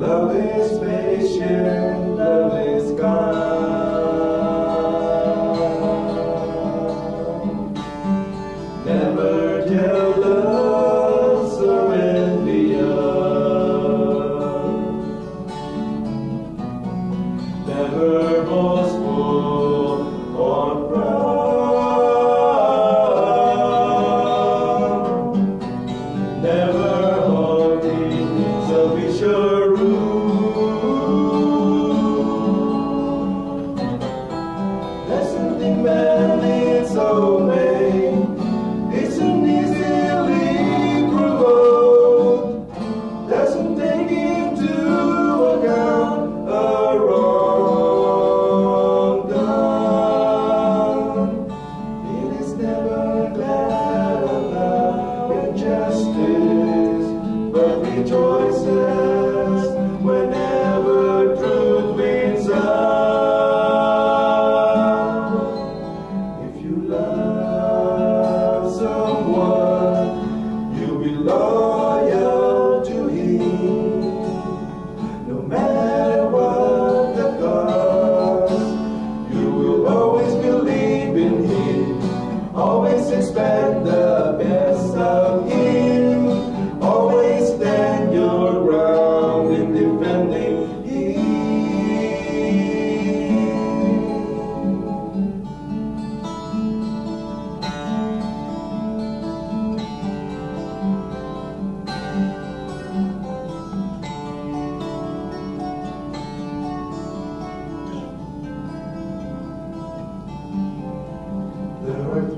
Love is patient, love is kind. Never tell love surrender. Never more. Rejoices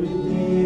Are